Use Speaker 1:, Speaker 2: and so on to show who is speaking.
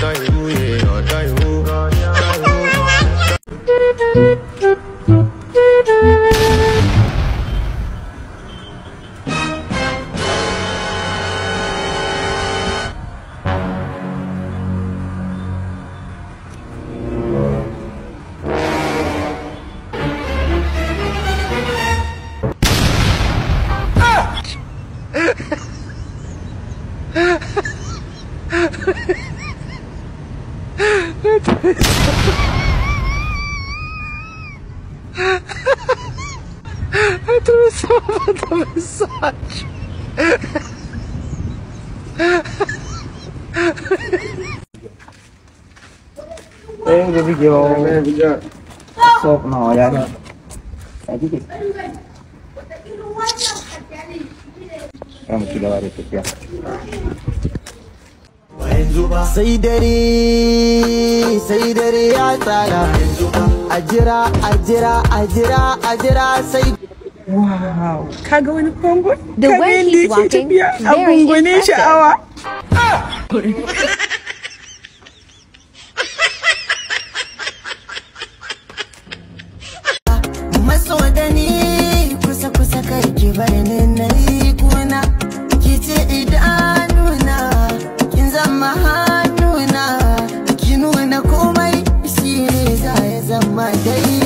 Speaker 1: Cánh bụi nhỏ, ha! Atravessou a atravessagem.
Speaker 2: Hey, baby girl. Hey,
Speaker 3: baby girl.
Speaker 2: So, no, yeah. Aquí. Vamos a grabar aqui.
Speaker 4: sai dare sai dare ya tsara a jira a jira a jira a jira sai
Speaker 5: Wow, kaga wani bango? The way he's walking, very impressive. sha'awa.
Speaker 4: Kusa-kusa kai ki ni na yi kuna, ki ce idan my day.